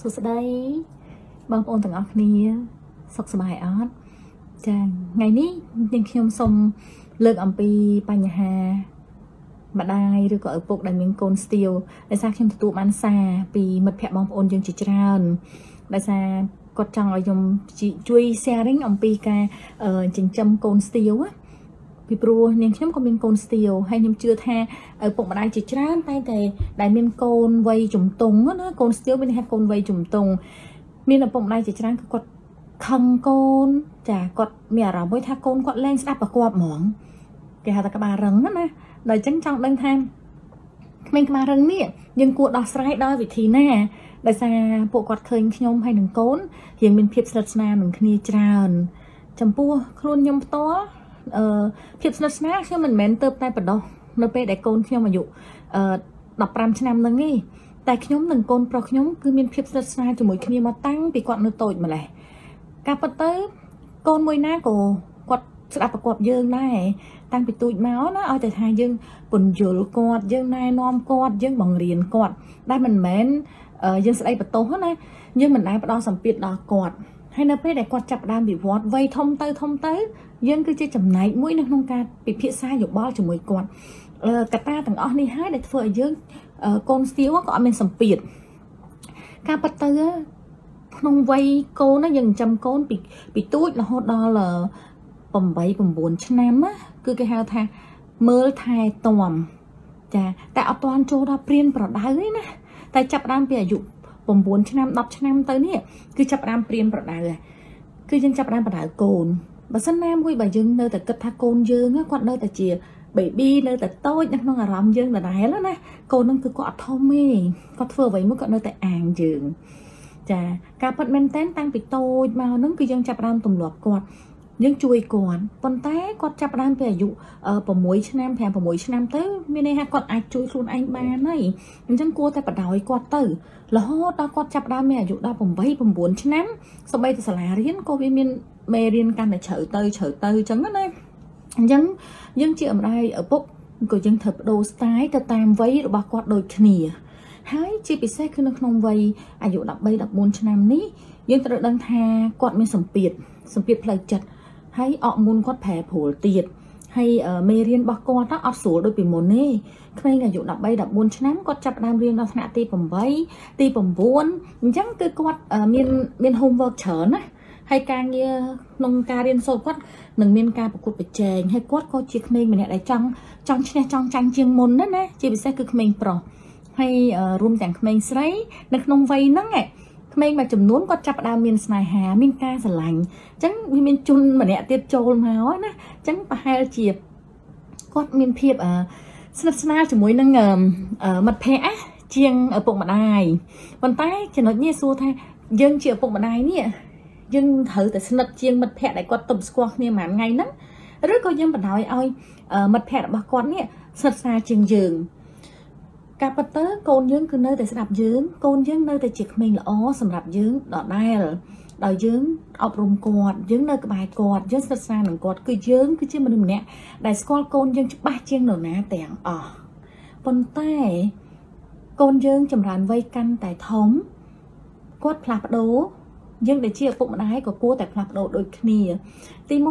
សួស្តីបងប្អូនទាំងអស់គ្នាសុខសប្បាយអត់ចាថ្ងៃនេះនាងខ្ញុំសូមលើកអំពីបញ្ហាម្ដាយឬក៏ឪពុកដែលមានកូនស្ទាវដោយសារខ្ញុំទទួលបានសារពីមិត្តភ័ក្តិបងប្អូនយើងជាច្រើនដោយសារគាត់ចង់ឲ្យខ្ញុំជួយ sharing អំពីការចិញ្ចឹមកូនស្ទាវ ពីព្រោះនាងខ្ញុំក៏មានកូនស្ទាវហើយខ្ញុំជឿថាឪពុកម្ដាយជាច្រើនតែតែដែលមានកូនវ័យជំទង់ណាកូនស្ទាវមានហៅកូនវ័យជំទង់មានឪពុកម្ដាយជាច្រើនគឺគាត់ខឹងកូនចាគាត់មានអារម្មណ៍មួយថាកូនគាត់លែងស្ដាប់ប្រកបហ្មងគេហៅថាក្បាលរឹងណាដល់អញ្ចឹងចង់ដឹងថាក្មេងក្បាលរឹងនេះយើងគួរដោះស្រាយដោយវិធីណាដោយសារពួកគាត់ឃើញខ្ញុំហើយនឹងកូនរៀងមានភាពស្និទ្ធស្នាលនឹងគ្នាច្រើន ចំពោះខ្លួនខ្ញុំផ្ទាល់ អឺភាពស្និទ្ធស្នាលខ្ញុំមិនមែនទៅតែបដោះនៅពេលដែលកូនខ្ញុំអាយុអឺ15ឆ្នាំហ្នឹងទេតែខ្ញុំនិងកូនប្រុសខ្ញុំគឺមានភាពស្និទ្ធស្នាលជាមួយគ្នាមកតាំងពីគាត់នៅតូចម្លេះការពិតទៅកូនមួយណាក៏គាត់ស្ដាប់ប្រកបយើងដែរតាំងពីទូចមកណាឲ្យតែថាយើងពន្យល់គាត់យើងណែនាំគាត់យើងបង្រៀនគាត់ដែលមិនមែនយើងស្ដីបន្ទោសណាយើងមិនដែលផ្ដល់សម្ពាធដល់គាត់ហើយនៅពេលដែលគាត់ចាប់ផ្ដើមវិវត្តវ័យធំទៅធំទៅ យើងគឺជាចំណែកមួយនៅក្នុងការពិភាក្សាយោបល់ជាមួយគាត់កត្តាទាំងអស់នេះហើយដែលធ្វើឲ្យយើងកូនស្ទាវក៏អត់មានសម្ពាធការប៉ັດទៅក្នុងវ័យកូនណាយើងចិញ្ចឹមកូនពីពីទូចរហូតដល់8 9ឆ្នាំណាគឺគេហៅថាមើលថែទាំចាតែអត់ទាន់ចូលដល់ព្រានប្រដៅទេណាតែចាប់ដើមពីអាយុ9ឆ្នាំ10ឆ្នាំទៅនេះគឺចាប់ដើមព្រានប្រដៅគឺយើងចាប់ដើមប្រដៅកូន បើសិនណាមួយបើយើងនៅតែគិតថាកូនយើងគាត់នៅតែជា baby នៅតែតូចនៅក្នុងអារម្មណ៍យើងដដែលណាកូននឹងគឺគាត់អត់ធំទេគាត់ធ្វើអ្វីមួយគាត់នៅតែអាងយើងចាការប៉ັດមែនតែនតាំងពីតូចមកហ្នឹងគឺយើងចាប់ដើមទម្លាប់គាត់យើងជួយគាត់ប៉ុន្តែគាត់ចាប់ផ្ដើមពីអាយុ6ឆ្នាំ5 6ឆ្នាំទៅមានន័យថាគាត់អាចជួយខ្លួនឯងបានហើយអញ្ចឹងគួរតែបដ ாய் គាត់ទៅរហូតដល់គាត់ចាប់ផ្ដើមមានអាយុដល់8 9ឆ្នាំសូម្បីតែសាលារៀនក៏វាមាន មេរៀនកាន់តែជ្រៅទៅជ្រៅទៅអញ្ចឹងណាអញ្ចឹងយើងជាអំរាយឪពុកក៏យើងត្រូវបដូរ style ទៅតាមវ័យរបស់គាត់ដូចគ្នា ហើយជាពិសេសគឺនៅក្នុងវ័យអាយុ13 14ឆ្នាំនេះយើងត្រូវដឹងថាគាត់មានសម្ពាធសម្ពាធផ្លូវចិត្តហើយអកមុនគាត់ប្រែប្រួលទៀតហើយមេរៀនរបស់គាត់អត់ស្រួលដូចពីមុនទេក្មេងអាយុ13 14ឆ្នាំគាត់ចាប់ផ្ដើមរៀនដល់ថ្នាក់ទី8ទី9អញ្ចឹងគឺគាត់មានមាន homework ច្រើនណា ហើយការងារក្នុងការរៀនសូត្រគាត់នឹងមានការប្រកួតប្រជែងហើយគាត់ក៏ជាក្មេងម្នាក់ដែលចង់ចង់ឈ្នះចង់ចាញ់ជាងមុនណាណាជាពិសេសគឺក្មេងប្រុសហើយរួមទាំងក្មេងស្រី នៅក្នុងវ័យហ្នឹងក្មេងមួយចំនួនគាត់ចាប់ផ្ដើមមានស្នេហាមានការស្រឡាញ់អញ្ចឹងវាមានជនម្នាក់ទៀតចូលមកណាអញ្ចឹងប្រហែលជាគាត់មានភាពស្និទ្ធស្នាលជាមួយនឹងមិត្តភ័ក្តិជាងឪពុកម្ដាយប៉ុន្តែចំណុចនេះសួរថាយើងជាឪពុកម្ដាយនេះ យើងត្រូវតែស្និទ្ធជាងមិត្តភ័ក្តិដែលគាត់ទប់ស្គាល់គ្នាមួយថ្ងៃហ្នឹងឬក៏យើងបណ្ដោយឲ្យមិត្តភ័ក្តិរបស់គាត់នេះស្និទ្ធស្នាលជាងយើងការពិតទៅកូនយើងគឺនៅតែស្ដាប់យើងកូនយើងនៅតែជាក្មេងល្អសម្រាប់យើងដដែលដោយយើងអប់រំគាត់យើងនៅក្បែរគាត់យើងស្និទ្ធស្នាលនឹងគាត់គឺយើងគឺជាមនុស្សម្នាក់ដែលស្គាល់កូនយើងច្បាស់ជាងនរណាទាំងអស់ប៉ុន្តែកូនយើងចម្រើនវ័យកាន់តែធំគាត់ផ្លាស់ប្ដូរ យើងដែលជាឪពុកម្ដាយក៏គួរតែផ្លាស់ប្ដូរដូចគ្នា ទី1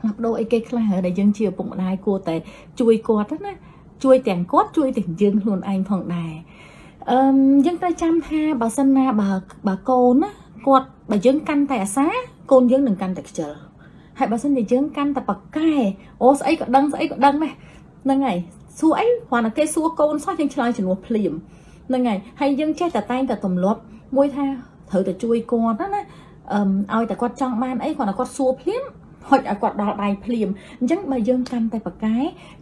ផ្លាស់ប្ដូរអីគេខ្លះដែលយើងជាឪពុកម្ដាយគួរតែជួយគាត់ណាជួយទាំងគាត់ជួយទាំងយើងខ្លួនឯងផងដែរអឺយើងត្រូវចាំថាបើសិនណាបើបើកូនណាគាត់បើយើងកាន់តែអាសាកូនយើងនឹងកាន់តែខ្ជិលហើយបើសិនជាយើងកាន់តែប៉កែអូស្អីក៏ដឹងស្អីក៏ដឹងដែរហ្នឹងហើយសួរអីគ្រាន់តែគេសួរកូនសោះយើងឆ្លើយជំនួសភ្លាមហ្នឹងហើយហើយយើងចេះតែតែងតែទម្លាប់មួយថា ត្រូវតែជួយគាត់ណាអឺឲ្យតែគាត់ចង់បានអីគ្រាន់តែគាត់សួរភ្លាមហុចឲ្យគាត់ដល់ដៃភ្លាមអញ្ចឹងបើយើងកាន់តែប្រកែ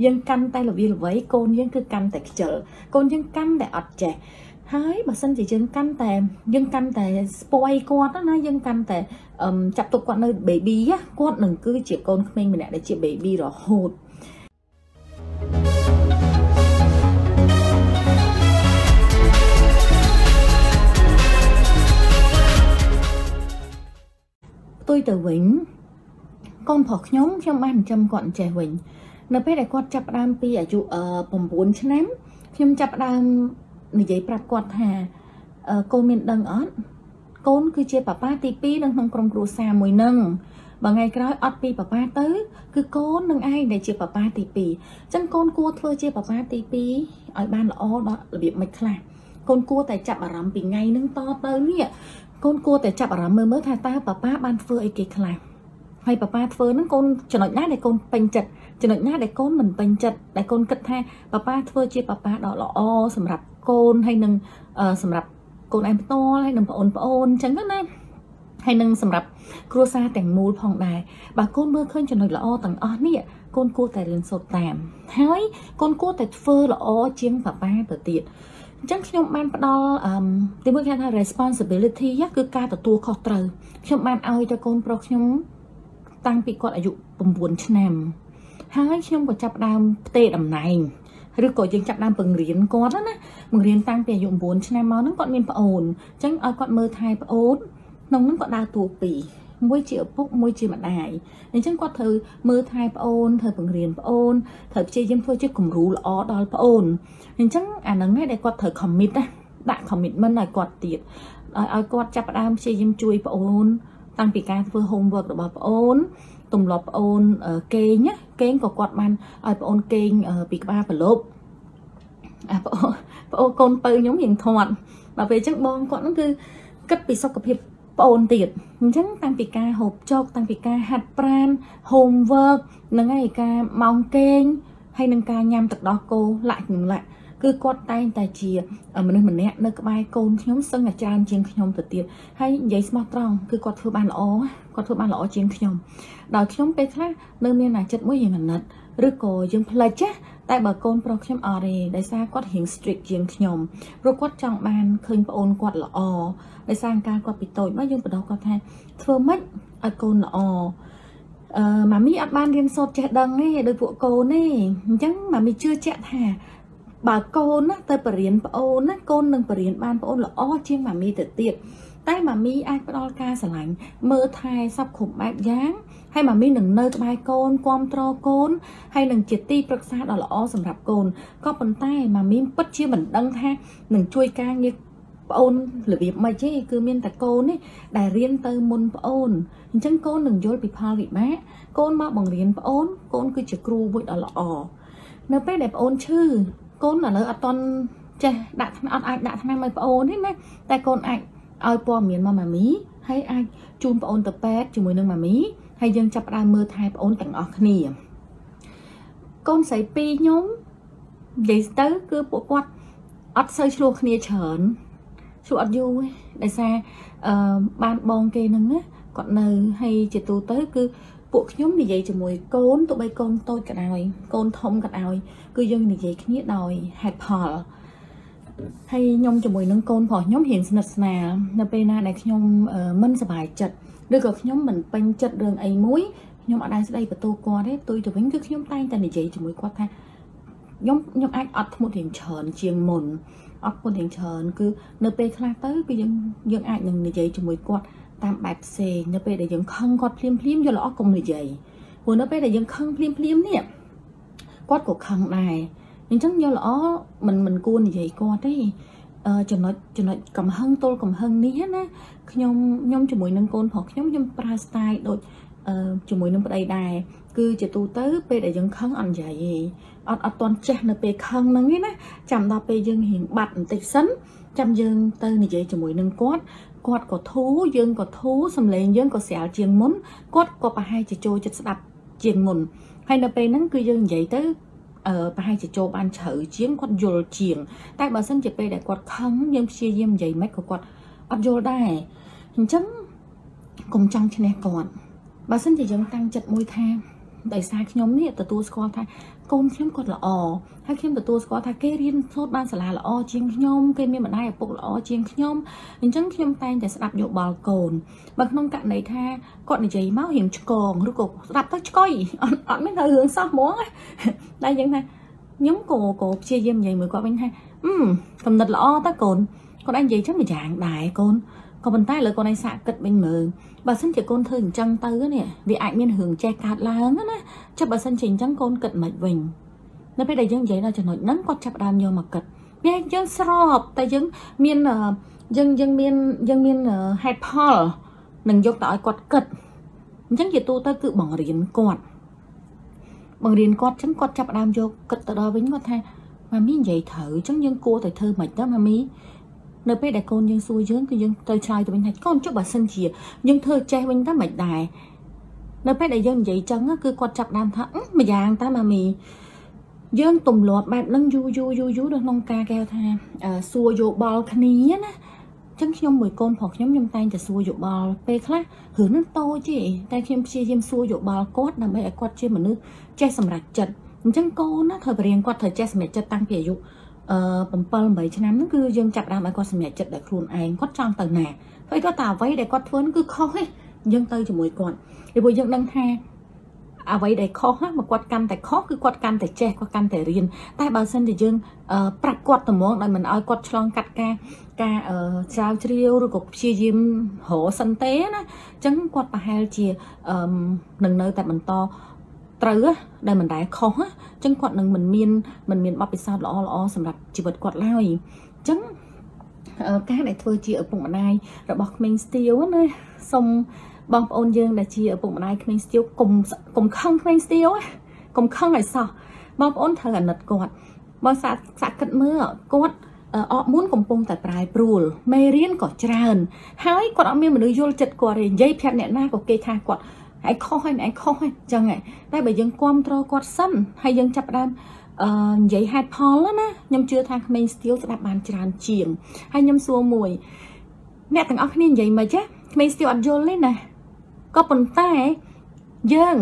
យើងកាន់តែល្វីល្វីកូនយើងគឺកាន់តែខ្ជិលកូនយើងកាន់តែអត់ចេះហើយបើសិនជាយើងកាន់តែយើងកាន់តែស្ពយគាត់ណាយើងកាន់តែចាប់ទុកគាត់នៅ baby គាត់នឹងគឺជាកូនក្មេងម្នាក់ដែលជា baby រហូត ទុយទៅវិញកូនប្រុសខ្ញុំខ្ញុំបានចិញ្ចឹមគាត់ចេះវិញនៅពេលដែលគាត់ចាប់ផ្ដើមពីអាយុ9ឆ្នាំខ្ញុំចាប់ផ្ដើមនិយាយប្រាប់គាត់ថាកូនមានដឹងអត់កូនគឺជាប៉ាប៉ាទី2នៅក្នុងក្រុមគ្រួសារមួយនឹងបើថ្ងៃក្រោយអត់ពីប៉ាប៉ាទៅ គឺកូននឹងឯងដែលជាប៉ាប៉ាទី2អញ្ចឹងកូនគួរធ្វើជាប៉ាប៉ាទី2ឲ្យបានល្អដល់របៀបមិនខ្លះ កូនគួរតែចាប់អារម្មណ៍ពីថ្ងៃហ្នឹងតទៅនេះកូនគួរតែចាប់អារម្មណ៍មើលមើលថាតើប៉ាប៉ាបានធ្វើអីគេខ្លះហើយប៉ាប៉ាធ្វើហ្នឹងកូនចំណុចណាដែលកូនពេញចិត្តចំណុចណាដែលកូនមិនពេញចិត្តដែលកូនគិតថាប៉ាប៉ាធ្វើជាប៉ាប៉ាដ៏ល្អសម្រាប់កូនហើយនឹងសម្រាប់កូនឯងផ្ទាល់ហើយនឹងបងអូនបងអូនអញ្ចឹងណាហើយនឹងសម្រាប់គ្រួសារទាំងមូលផងដែរបើកូនមើលឃើញចំណុចល្អទាំងអស់នេះកូនគួរតែរៀនសូត្រតាមហើយកូនគួរតែធ្វើល្អជាងប៉ាប៉ាទៅទៀត អញ្ចឹងខ្ញុំបានផ្ដល់អឺទីមួយគេថា responsibility គឺការទទួលខុសត្រូវខ្ញុំបានឲ្យទៅកូនប្រុសខ្ញុំតាំងពីគាត់អាយុ9ឆ្នាំហើយខ្ញុំក៏ចាប់ដើមផ្ទេតំណែងឬក៏យើងចាប់ដើមបង្រៀនគាត់ណាបង្រៀនតាំងពីអាយុ9ឆ្នាំមកហ្នឹងគាត់មានប្អូនអញ្ចឹងឲ្យគាត់មើលថែប្អូនក្នុងហ្នឹងគាត់ដើរតួពីរ មួយជាឪពុកមួយជាម្ដាយអញ្ចឹងគាត់ត្រូវមើលថែប្អូនត្រូវបង្រៀនប្អូនត្រូវព្យាយាមធ្វើជាគំរូល្អដល់ប្អូនអញ្ចឹងអាហ្នឹងឯងដែលគាត់ត្រូវ commit ណាដាក់ commitment ឲ្យគាត់ទៀតឲ្យឲ្យគាត់ចាប់ផ្ដើមព្យាយាមជួយប្អូន តាំងពីការធ្វើ homework របស់ប្អូនទម្លាប់ប្អូនគេងណាគេងក៏គាត់បានឲ្យប្អូនគេងពីក្បាលប្រឡប់អាប្អូនប្អូនកូនពៅខ្ញុំរៀងធាត់ដល់ពេលអញ្ចឹងបងគាត់ហ្នឹងគឺគិតពីសុខភាព ប្អូនទៀតអញ្ចឹងតាំងពីការហូបចុកតាំងពីការហាត់ប្រាណ homework នឹងឯការម៉ោងគេងហើយនឹងការញ៉ាំទឹកដោះគោលាក់នឹងលាក់គឺគាត់តែងតែជាមនុស្សម្នាក់នៅក្បែរកូនខ្ញុំសឹងតែច្រើនជាងខ្ញុំទៅទៀតហើយនិយាយស្មោះត្រង់គឺគាត់ធ្វើបានល្អគាត់ធ្វើបានល្អជាងខ្ញុំដោយខ្ញុំពេលខ្លះនៅមានអាចិត្តមួយយ៉ាងអាណិតឬក៏យើងផ្លេចចា តែបើកូនប្រុសខ្ញុំអត់ទេដោយសារគាត់រៀង strict ជាងខ្ញុំព្រោះគាត់ចង់បានឃើញប្អូនគាត់ល្អដោយសារការគាត់ពីតូចមកយើងបដោះគាត់ថាធ្វើម៉េចឲ្យកូនល្អអឺម៉ាមីអត់បានរៀនសូត្រចេះដឹងទេដោយពួកកូនទេអញ្ចឹងម៉ាមីជឿជាក់ថាបើកូនណាទៅបរៀនប្អូនណាកូននឹងបរៀនបានប្អូនល្អជាងម៉ាមីទៅទៀតតែម៉ាមីអាចផ្ដល់ការស្រឡាញ់មើលថែសពគ្រប់បែបយ៉ាង ហើយម៉ាមីនឹងនៅក្បែរកូនគ្រប់ត្រកូនហើយនឹងជាទីប្រឹក្សាដ៏ល្អសម្រាប់កូនក៏ប៉ុន្តែម៉ាមីពិតជាមិនដឹងថានឹងជួយការងារប្អូនរបៀបម៉េចទេគឺមានតែកូននេះដែលរៀនទៅមុនប្អូនអញ្ចឹងកូននឹងយល់ពីផលវិបាកកូនមកបង្រៀនប្អូនកូនគឺជាគ្រូមួយដ៏ល្អនៅពេលដែលប្អូនឈឺកូនឥឡូវអត់តន់ចេះដាក់ថ្នាំអត់អាចដាក់ថ្នាំឲ្យប្អូនទេណាតែកូនអាចឲ្យព័ត៌មានមកម៉ាមីហើយអាចជូនប្អូនទៅពេទ្យជាមួយនឹងម៉ាមី ហើយយើងចាប់ផ្ដើមមើលថែប្អូនទាំងអស់គ្នាកូនស្រីពីរខ្ញុំនិយាយទៅគឺពួកគាត់អត់សូវឆ្លោះគ្នាច្រើនឆ្លោះអត់យូរទេដោយសារអឺបានបងគេនឹងណាគាត់នៅហើយជាទូទៅគឺពួកខ្ញុំនិយាយជាមួយកូនទោះបីកូនតូចក៏ដោយកូនធំក៏ដោយគឺយើងនិយាយគ្នាដោយហេតុផលហើយខ្ញុំជាមួយនឹងកូនប្រុសខ្ញុំរៀងស្និទ្ធស្នាលនៅពេលណាដែលខ្ញុំមិនសប្បាយចិត្ត ឬក៏ខ្ញុំមិនពេញចិត្តរឿងអីមួយខ្ញុំអត់ដែរស្ដីបន្ទោគាត់ទេទុយទៅវិញគឺខ្ញុំតែងតែនិយាយជាមួយគាត់ថាខ្ញុំខ្ញុំអាចអត់ធ្មត់រៀងច្រើនជាងមុនអត់ធ្មត់រៀងច្រើនគឺនៅពេលខ្លះទៅគឺយើងយើងអាចនឹងនិយាយជាមួយគាត់តាមបែបផ្សេងនៅពេលដែលយើងខឹងគាត់ភ្លាមភ្លាមយល់ល្អកុំនិយាយព្រោះនៅពេលដែលយើងខឹងភ្លាមភ្លាមនេះគាត់ក៏ខឹងដែរអញ្ចឹងយល់ល្អមិនមិនគួរនិយាយគាត់ទេអឺ ចំណុចចំណុចកំហឹងទល់កំហឹងនេះណាខ្ញុំខ្ញុំជាមួយនឹងកូនប្រុសខ្ញុំខ្ញុំប្រើ style ដូចអឺជាមួយនឹងប្តីដែរគឺជាទូទៅ ពេលដែលយើងខឹងអត់និយាយទេអត់អត់តន់ចេះនៅពេលខឹងហ្នឹងទេណាចាំដល់ពេលយើងរៀងបាត់បន្តិចសិនចាំយើងទៅនិយាយជាមួយនឹងគាត់គាត់ក៏ធូរយើងក៏ធូរសំឡេងយើងក៏ស្រាលជាងមុនគាត់ក៏ប្រហែលជាចូលចិត្តស្ដាប់ជាងមុនហើយនៅពេលហ្នឹងគឺយើងនិយាយទៅអឺ ប្រហែលជាចូលបានជ្រៅជាងគាត់យល់ជាង តែបើសិនជាពេលដែលគាត់ខឹងយើងព្យាយាមនិយាយមិនក៏គាត់អត់យល់ដែរអញ្ចឹងកុំចង់ឈ្នះគាត់បើសិនជាយើងតាំងចិត្តមួយថាដោយសារខ្ញុំនេះទទួលស្គាល់ថា កូនខ្ញុំគាត់ល្អហើយខ្ញុំទទួលស្គាល់ថាគេរៀនសូត្របានសាលាល្អជាងខ្ញុំគេមានម្ដាយឪពុកល្អជាងខ្ញុំអញ្ចឹងខ្ញុំតែងតែស្ដាប់យោបល់កូនបើក្នុងករណីថាគាត់និយាយមករៀងឆ្កងឬក៏ស្ដាប់ទៅឆ្កុយអត់អត់មានទៅរឿងសោះហ្មងតែយើងថាខ្ញុំក៏ក៏ព្យាយាមនិយាយមួយគាត់វិញថាអឺកំណត់ល្អតើកូនគាត់ឯងនិយាយចឹងមួយយ៉ាងដែរកូន ក៏ប៉ុន្តែលើកូនឯងសាកគិតវិញមើលបើសិនជាកូនធ្វើអញ្ចឹងទៅនេះវាអាចមានរឿងចេះកើតឡើងណាចាប់បើសិនជាអញ្ចឹងកូនគិតមិនវិញនៅពេលដែលយើងនិយាយដល់ចំណុចហ្នឹងគាត់ចាប់ដើមយកមកគិតវាយើងស្របតែយើងមានយើងយើងមានយើងមានហេតុផលនឹងយកទៅឲ្យគាត់គិតអញ្ចឹងជាទូទៅគឺបង្រៀនគាត់បង្រៀនគាត់អញ្ចឹងគាត់ចាប់ផ្ដើមយកគិតទៅដល់វិញគាត់ថាម៉ាមីនិយាយត្រូវអញ្ចឹងយើងគួរតែធ្វើមិនទៅម៉ាមី នៅពេលដែលកូនយើងសួរយើងគឺយើងទៅឆ្លើយទៅវិញថាកូនចុះបើសិនជាយើងធ្វើចេះវិញទៅមិនដែរនៅពេលដែលយើងនិយាយចឹងគឺគាត់ចាប់ដើមថាម្យ៉ាងតាម៉ាមីយើងទម្លាប់បែបហ្នឹងយូរយូរយូរយូរនៅក្នុងការកែថាសួរយោបល់គ្នាណាចឹងខ្ញុំមួយកូនប្រុសខ្ញុំខ្ញុំតែងតែសួរយោបល់ពេលខ្លះរឿងហ្នឹងតូចទេតែខ្ញុំព្យាយាមសួរយោបល់គាត់ដើម្បីឲ្យគាត់ជាមនុស្សចេះសម្រេចចិត្តអញ្ចឹងកូនណាត្រូវបរៀនគាត់ត្រូវចេះសម្រេចចិត្តតាំងពីអាយុអឺ 7 8ឆ្នាំហ្នឹងគឺយើងចាប់ដើមឲ្យគាត់សម្រេចចិត្តដោយខ្លួនឯងគាត់ចង់ទៅណាហើយគាត់តែអ្វីដែលគាត់ធ្វើគឺខុសទេយើងទៅជាមួយគាត់ពីព្រោះយើងដឹងថាអ្វីដែលខុសមកគាត់កាន់តែខុសគឺគាត់កាន់តែចេះគាត់កាន់តែរៀនតែបើសិនជាយើងប្រាប់គាត់ត្មងដោយមិនឲ្យគាត់ឆ្លងកាត់ការការស្រាវជ្រាវឬក៏ព្យាយាមរកសិនទេណាអញ្ចឹងគាត់ប្រហែលជានឹងនៅតែបន្ត ត្រូវដែលមិនដែលខុសអញ្ចឹងគាត់នឹងមិនមានមិនមានបទពិសោធន៍ល្អល្អសម្រាប់ជីវិតគាត់ឡើយអញ្ចឹងការដែលធ្វើជាឪពុកម្ដាយរបស់ក្មេងស្ទាវណាសូមបងប្អូនយើងដែលជាឪពុកម្ដាយក្មេងស្ទាវកុំកុំខឹងក្មេងស្ទាវកុំខឹងឲ្យសោះបងប្អូនត្រូវអាណិតគាត់បើសាសាក់គិតមើលគាត់អកមុនកំពុងតែប្រែប្រួលមេរៀនក៏ច្រើនហើយគាត់អត់មានមនុស្សយល់ចិត្តគាត់ទេនិយាយប្រាប់អ្នកណាក៏គេថាគាត់ ឯងខុសហើយឯងខុសហើយអញ្ចឹងតែបើយើងគ្រប់គ្រងគាត់សិនហើយយើងចាប់ដើមអឺនិយាយហេតុផលណាខ្ញុំជឿថាក្មេងស្ទៀវស្ដាប់បានច្រើនជាងហើយខ្ញុំសួរមួយអ្នកទាំងអស់គ្នានិយាយមិនចាក្មេងស្ទៀវអត់យល់ទេណាក៏ប៉ុន្តែយើង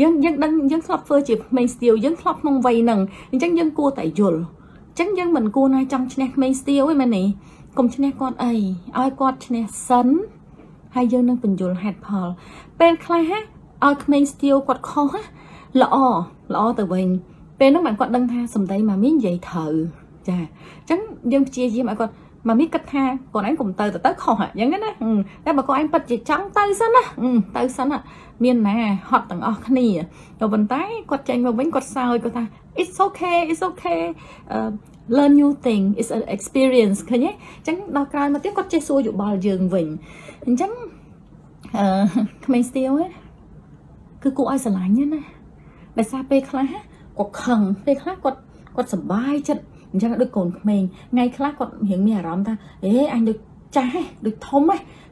យើងយើងដឹងយើងធ្លាប់ធ្វើជាក្មេងស្ទៀវយើងធ្លាប់ក្នុងវ័យហ្នឹងអញ្ចឹងយើងគួរតែយល់អញ្ចឹងយើងមិនគួរណាចង់ឈ្នះក្មេងស្ទៀវទេមែនទេកុំឈ្នះគាត់អីឲ្យគាត់ឈ្នះសិន ហើយយើងនឹងបញ្យល់ហេតុផល ពេលខ្លះឲ្យក្មេងស្ទៀវគាត់ខុសល្អល្អទៅវិញពេលហ្នឹងបានគាត់ដឹងថាសំដីម៉ាមីនិយាយត្រូវចាអញ្ចឹងយើងព្យាយាមឲ្យគាត់ម៉ាមីគិតថាកូនឯងកុំទៅទៅទៅខុសអញ្ចឹងណាតែបើកូនឯងពិតជាចង់ទៅសិនណាទៅសិនមានណាហត់ទាំងអស់គ្នាក៏ប៉ុន្តែគាត់ចេញមកវិញគាត់សើចគាត់ថា it's okay it's okay uh, learn new thing is an experience ឃើញទេអញ្ចឹងដល់ក្រោយមកទៀតគាត់ចេះសួរយោបល់យើងវិញអញ្ចឹងអឺក្មេងស្ទៀវគឺគួរឲ្យស្រឡាញ់ណាដោយសារពេលខ្លះគាត់ខឹងពេលខ្លះគាត់គាត់សប្បាយចិត្តអញ្ចឹងដូចកូនក្មេងថ្ងៃខ្លះគាត់រៀងមានអារម្មណ៍ថាអេអញដូចចាស់ដូចធំ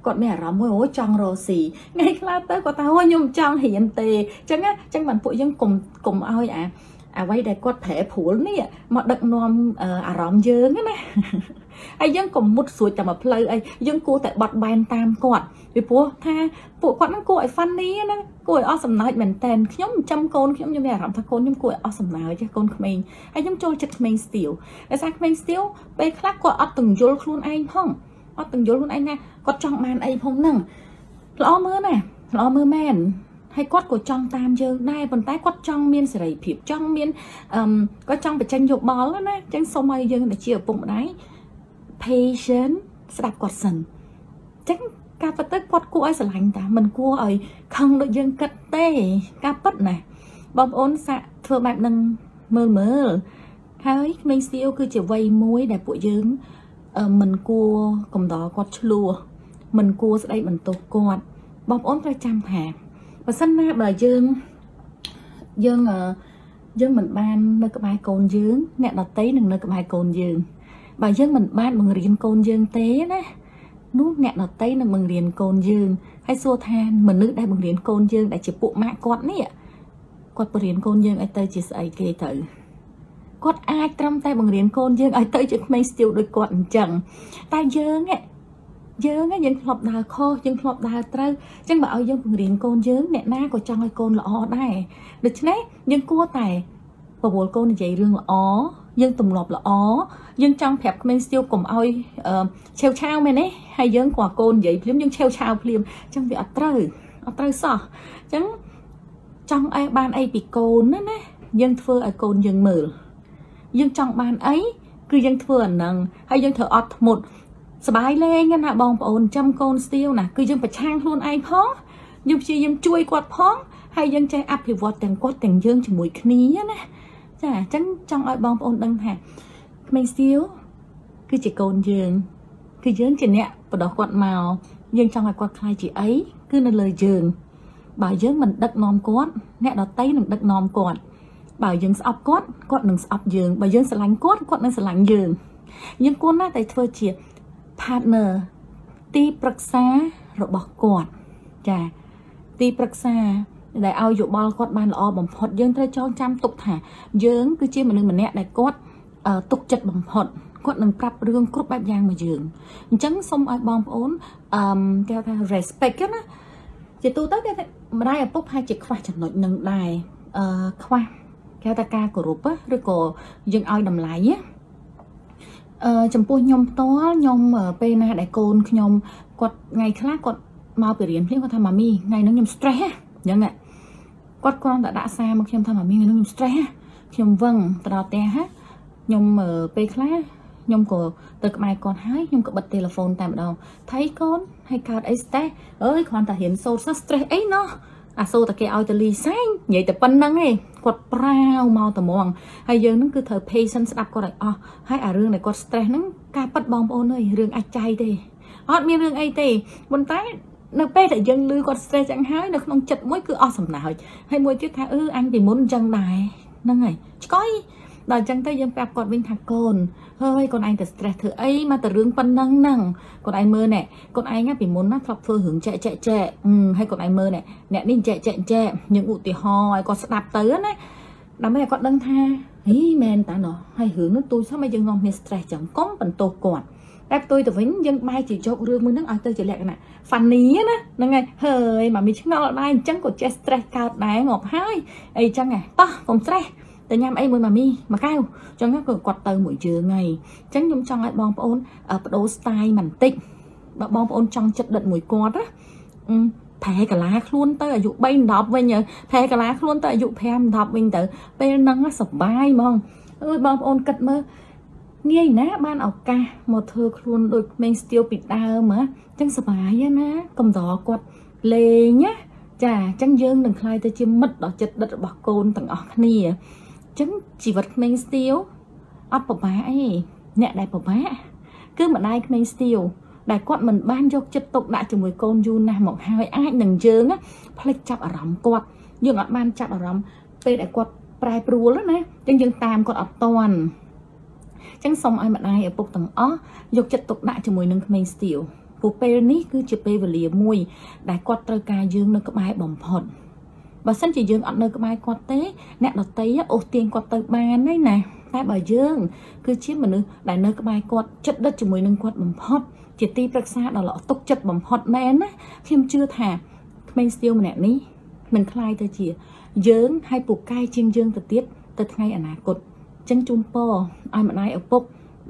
គាត់មានអារម្មណ៍មួយអូចង់រកស៊ីថ្ងៃខ្លះទៅគាត់ថាអូខ្ញុំចង់រៀនទេអញ្ចឹងអញ្ចឹងបានពួកយើងកុំកុំឲ្យអា អ្វីដែលគាត់ប្រែប្រួលនេះមកដឹកនាំអារម្មណ៍យើងណាហើយយើងកុំមុតស្រួចតែមកផ្លូវអីយើងគួរតែបត់បែនតាមគាត់ពីព្រោះថាពួកគាត់ហ្នឹងគួរឲ្យ funny ណាគួរឲ្យអស់សំណើចមែនតែនខ្ញុំចាំកូនខ្ញុំខ្ញុំមានអារម្មណ៍ថាកូនខ្ញុំគួរឲ្យអស់សំណើចកូនក្មេងហើយខ្ញុំចូលចិត្តក្មេងស្ទៀវដោយសារក្មេងស្ទៀវពេលខ្លះគាត់អត់ទាំងយល់ខ្លួនឯងផងអត់ទាំងយល់ខ្លួនឯងណាគាត់ចង់បានអីផងហ្នឹងល្អមើលណាល្អមើលមែន ហើយគាត់ក៏ចង់តាមយើងដែរប៉ុន្តែគាត់ចង់មានសេរីភាពចង់មានអឺគាត់ចង់បញ្ចេញយោបល់ណាអញ្ចឹងសូមឲ្យយើងដែលជាឪពុកម្ដាយ patient ស្ដាប់គាត់សិនអញ្ចឹងការពិតទៅគាត់គួរឲ្យស្រឡាញ់តាមិនគួរឲ្យខឹងដូចយើងគិតទេ ការពិតណាបងប្អូនសាក់ធ្វើបែបហ្នឹងមើលមើលហើយក្មេងស្ទៀវគឺជាវ័យមួយដែលពួកយើងមិនគួរកំដរគាត់ឆ្លោះមិនគួរស្ដីបន្ទោសគាត់បងប្អូនត្រូវចាំថា បើសិនណាបើយើងយើងយើងមិនបាននៅក្បែរកូនយើង អ្នកដតីនឹងនៅក្បែរកូនយើង បើយើងមិនបានបង្រៀនកូនយើងទេណានោះអ្នកដតីនឹងបង្រៀនកូនយើងហើយសួរថាមនុស្សដែលបង្រៀនកូនយើងដែលជាពួកម៉ាក់គាត់នេះគាត់បង្រៀនកូនយើងឲ្យទៅជាស្អីគេទៅគាត់អាចត្រឹមតែបង្រៀនកូនយើងឲ្យទៅជាក្មេងស្ទាវដូចគាត់អញ្ចឹងតែយើង យើងយើងធ្លាប់ដើរខុសយើងធ្លាប់ដើរត្រូវអញ្ចឹងបើឲ្យយើងបង្រៀនកូនយើងអ្នកណាក៏ចង់ឲ្យកូនល្អដែរដូច្នេះយើងគួរតែបវល់កូននិយាយរឿងល្អយើងទម្លាប់ល្អយើងចង់ប្រាប់ក្មេងស្ទាវកុំឲ្យឆេវឆាវមែនទេហើយយើងក៏កូននិយាយភ្លាមយើងឆេវឆាវភ្លាមអញ្ចឹងវាអត់ត្រូវអត់ត្រូវសោះអញ្ចឹងចង់អីបានអីពីកូនណាណាយើងធ្វើឲ្យកូនយើងមើលយើងចង់បានអីគឺយើងធ្វើអាហ្នឹងហើយយើងត្រូវអត់ធ្មត់ សបាយលេងណាបងប្អូនចាំកូនស្ទៀវណាគឺយើងប្រឆាំងខ្លួនឯងផងយើងព្យាយាមជួយគាត់ផងហើយយើងចេះអភិវឌ្ឍទាំងគាត់ទាំងយើងជាមួយគ្នាណាចាអញ្ចឹងចង់ឲ្យបងប្អូនដឹងថាក្មេងស្ទៀវគឺជាកូនយើង គឺយើងជាអ្នកបដោះគាត់មកយើងចង់ឲ្យគាត់ខ្លាយជាអីគឺនៅលើយើងបើយើងមិនដឹកនាំគាត់អ្នកដតីនឹងដឹកនាំគាត់បើយើងស្អប់គាត់គាត់នឹងស្អប់យើងបើយើងស្រឡាញ់គាត់គាត់នឹងស្រឡាញ់យើងយើងគួរណាស់តែធ្វើជា partner ទីប្រឹក្សារបស់គាត់ចាទីប្រឹក្សាដែលឲ្យយោបល់គាត់បានល្អបំផុតយើងត្រូវចងចាំទុកថា យើងគឺជាមនុស្សម្នាក់ដែលគាត់ទុកចិត្តបំផុតគាត់នឹងប្រាប់រឿងគ្រប់បែបយ៉ាងមកយើងអញ្ចឹងសូមឲ្យបងប្អូនអឺគេថា respect ណាជាទូទៅគេថាម្ដាយឪពុកប្រហែលជាខ្វះចំណុចនឹងដែរអឺខ្វះគេថាការគោរពឬក៏យើងឲ្យតម្លៃណា អឺចំពោះខ្ញុំផ្ទាល់ខ្ញុំពេលណាដែលកូនខ្ញុំគាត់ថ្ងៃខ្លះគាត់មកពីរៀនភ្លាមគាត់ថាម៉ាមីថ្ងៃហ្នឹងខ្ញុំ stress ហ៎អញ្ចឹងគាត់គ្រាន់តែដាក់សារមកខ្ញុំថាម៉ាមីថ្ងៃហ្នឹងខ្ញុំ stress ហ៎ខ្ញុំវឹងទៅដល់ផ្ទះហ៎ខ្ញុំពេលខ្លះខ្ញុំក៏ទៅក្បែរគាត់ហើយខ្ញុំក៏បិទទូរស័ព្ទតែម្ដងថៃកូនហើយកើតអី stress អើយគ្រាន់តែរៀនសូត្រសោះ stress អីណោះ អាសូរតែគេឲ្យទៅលីសែងនិយាយតែប៉ុណ្្នឹងឯងគាត់ប្រាវមកត្មងហើយយើងនឹងគឺត្រូវ patient ស្ដាប់គាត់ឲ្យអស់ហើយអារឿងដែលគាត់ stress ហ្នឹងការប៉ັດបងប្អូនអើយរឿងអាចចៃទេអត់មានរឿងអីទេប៉ុន្តែនៅពេលដែលយើងឮគាត់ stress ចឹងហើយនៅក្នុងចិត្តមួយគឺអស់សំណើចហើយមួយទៀតថាអឺអញពីមុនចឹងដែរហ្នឹងហើយឆ្កយ ដល់អញ្ចឹងទៅយើងប្រាប់គាត់វិញថាកូនហើយកូនឯងទៅ stress ធ្វើអីមកទៅរឿងប៉ុណ្ណឹងហ្នឹងកូនឯងមើលណែកូនឯងពីមុនណាធ្លាប់ធ្វើរឿងចែកចែកចែកហើយកូនឯងមើលណែអ្នកនេះចែកចែកចែកយើងឧទាហរណ៍ឲ្យគាត់ស្ដាប់ទៅណាដើម្បីឲ្យគាត់ដឹងថាហីមែនតាណោះហើយរឿងនោះទូចសោះមកយើងនាំគ្នា stress ចឹងកុំបន្ទោសគាត់តែផ្ទុយទៅវិញយើងបែរជាយករឿងមួយហ្នឹងឲ្យទៅជាលក្ខណៈ funny ណាហ្នឹងហើយហើយម៉ាមីឆ្ងល់ដែរអញ្ចឹងក៏ចេះ stress កើតដែរងាប់ហើយអីចឹងហ៎តោះកុំ stress ទៅញ៉ាំអីមួយម៉ាមីមួយកែវអញ្ចឹងក៏គាត់ទៅមួយយើងហើយអញ្ចឹងខ្ញុំចង់ឲ្យបងប្អូនបដូរ style បន្តិចបើបងប្អូនចង់ចិត្តដិតមួយគាត់ណាប្រែកាឡាខ្លួនទៅអាយុ3 10វិញប្រែកាឡាខ្លួនទៅអាយុ5 10វិញទៅពេលហ្នឹងសុបាយហ្មងអើយបងប្អូនគិតមើលងាយណាបានឱកាសមកធ្វើខ្លួនដូចក្មេងស្ទាវពីដើមហ៎អញ្ចឹងសុបាយណាកំដរគាត់លេងណាចាអញ្ចឹងយើងនឹងខ្លាយទៅជាមិត្តដ៏ចិត្តដិតរបស់កូនទាំងអស់គ្នា ចឹងជីវិតក្មេងស្ទាវអត់ពិបាកអីអ្នកដែលពិបាកគឺម្ដាយក្មេងស្ទាវដែលគាត់មិនបានយកចិត្តទុកដាក់ជាមួយកូនយូរណាស់មកហើយអាចនឹងយើងផ្លិចចាប់អារម្មណ៍គាត់យើងអត់បានចាប់អារម្មណ៍ពេលដែលគាត់ប្រែប្រួលណាចឹងយើងតាមគាត់អត់តន់ចឹងសូមឲ្យម្ដាយឪពុកទាំងអស់យកចិត្តទុកដាក់ជាមួយនឹងក្មេងស្ទាវព្រោះពេលនេះគឺជាពេលវេលាមួយ ដែលគាត់ត្រូវការយើងនៅក្បែរបំផុត បើសិនជាយើងអត់នៅក្បែរគាត់ទេអ្នកដតីអូសទាញគាត់ទៅបានហើយណាតែបើយើង គឺជាមនុស្សដែលនៅក្បែរគាត់ចិត្តដិតជាមួយនឹងគាត់បំផុតជាទីប្រឹក្សាដ៏ល្អទុកចិត្តបំផុតមែនណាខ្ញុំជឿថាក្មេងស្ទាវម្នាក់នេះនឹងคล้ายទៅជា យើងឲ្យពូកែជាងយើងទៅទៀតទៅថ្ងៃអនាគតចឹងជូនពរឲ្យម្ដាយឪពុក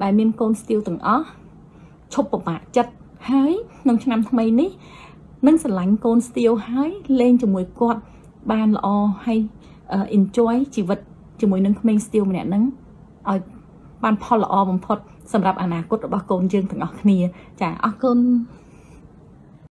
ដែលមានកូនស្ទាវទាំងអស់ឈប់ពិបាកចិត្តហើយក្នុងឆ្នាំថ្មីនេះនឹងស្រឡាញ់កូនស្ទាវហើយលេងជាមួយគាត់ បានល្អហើយ enjoy ជីវិតជាមួយនឹងក្មេងស្ទាវម្នាក់ហ្នឹងឲ្យបានផលល្អបំផុតសម្រាប់អនាគតរបស់កូនយើងទាំងអស់គ្នា ចាអរគុណ